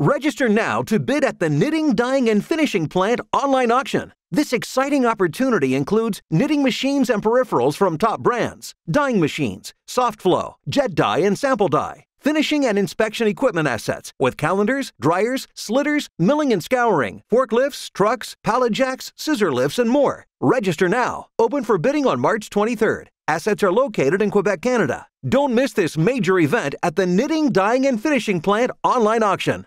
Register now to bid at the Knitting, Dyeing, and Finishing Plant online auction. This exciting opportunity includes knitting machines and peripherals from top brands, dyeing machines, soft flow, jet dye, and sample dye, finishing and inspection equipment assets with calenders, dryers, slitters, milling and scouring, forklifts, trucks, pallet jacks, scissor lifts, and more. Register now. Open for bidding on March 23rd. Assets are located in Quebec, Canada. Don't miss this major event at the Knitting, Dyeing, and Finishing Plant online auction.